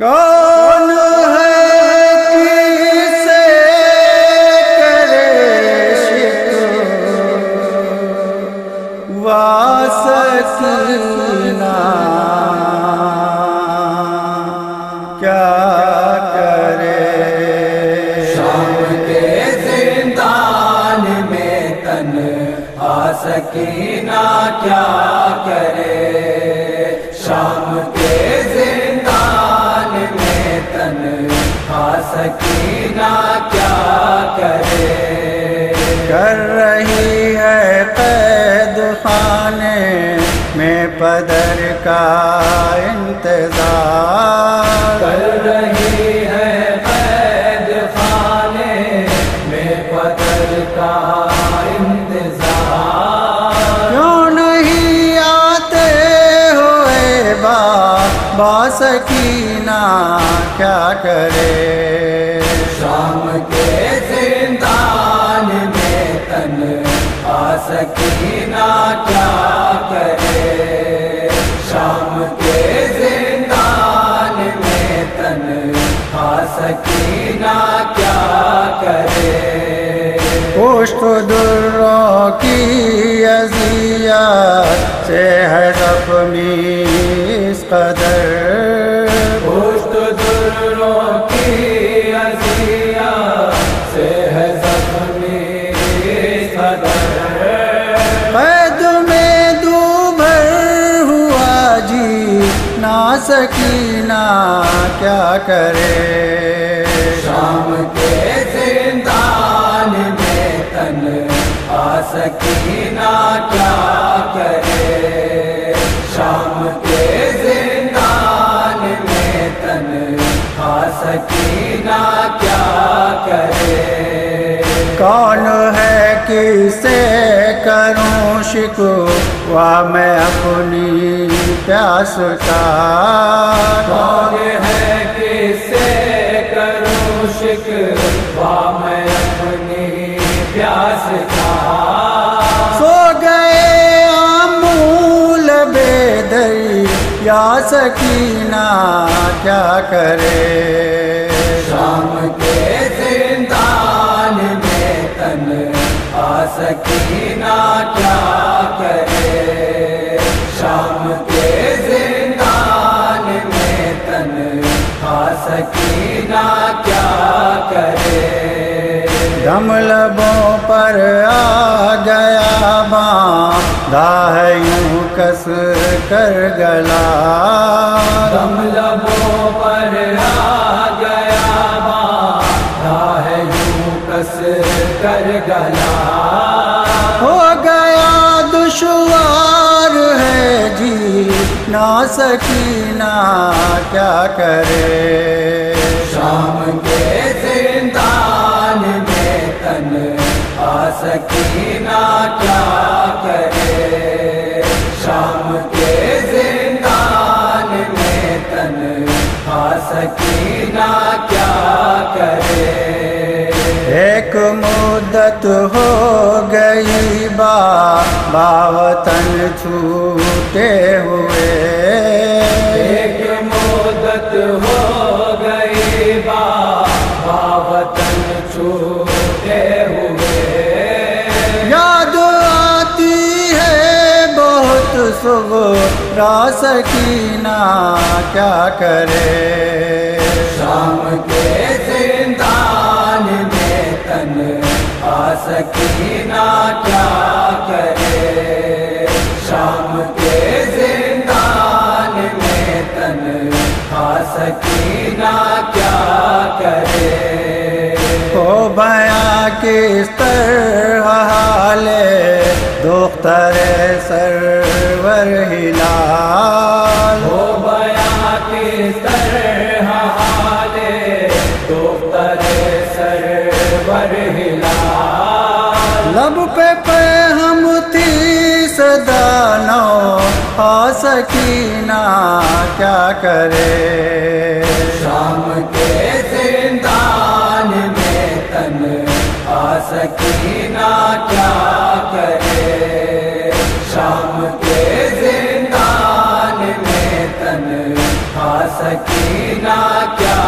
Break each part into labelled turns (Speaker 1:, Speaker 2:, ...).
Speaker 1: कौन है किसे करे शिकवा क्या करे?
Speaker 2: शाम के जिंदान में तन आ सकीना क्या करे? सकीना क्या करे?
Speaker 1: कर रही है कैद खाने में पदर का इंतज़ार।
Speaker 2: कर रही
Speaker 1: बासकीना क्या करे?
Speaker 2: शाम के जिंदान में तन आ सकीना क्या करे? शाम के जिंदान में तन आ सकीना क्या करे?
Speaker 1: पुष्ट दुर्रों की अजियत से है इस कदर।
Speaker 2: पुष्ट दुर्रों की अजिया से है जख्मी सदर।
Speaker 1: कैद में दूभर हुआ जी ना सकीना क्या करे।
Speaker 2: शाम के जिंदान में तन आ सकीना क्या सकीना क्या करे?
Speaker 1: कौन है किसे करूँ शिकवा मैं अपनी प्यास का?
Speaker 2: कौन है किसे करूँ शिकवा मैं अपनी प्यास का?
Speaker 1: सकीना क्या करे?
Speaker 2: शाम के जिंदान में तन आ सकीना क्या
Speaker 1: दम लबों पर आ गया बांधा है यूँ कस कर गला।
Speaker 2: दम लबों पर आ गया बाधा है यूँ कस कर गला।
Speaker 1: हो गया दुश्वार है जी ना सकीना क्या करे।
Speaker 2: शाम के सकीना क्या करे? शाम के जिंदान में तन आ सकीना क्या करे?
Speaker 1: एक मुद्दत हो गई बा बावतन छूटे हुए।
Speaker 2: एक मुद्दत हो
Speaker 1: बहुत सुबह रासकीना क्या करे?
Speaker 2: शाम के जिंदान में तन आ सकीना क्या करे? शाम के जिंदान में तन आ सकीना क्या करे?
Speaker 1: हो बया किस तरह हाले? दुख्तर सरवर हिलाल।
Speaker 2: हो बया किस तरह हाले तो तरे सरवर हिला
Speaker 1: लब पे पे हम थी सदा नौ, आ सकीना, क्या करे?
Speaker 2: शाम के जिंदान में तन, आ सकीना, क्या शाम के जिंदान में तन खा सकीना क्या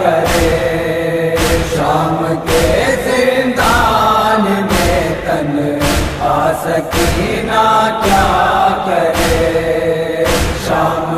Speaker 2: करे? शाम के जिंदान में तन खा सकीना क्या करे? शाम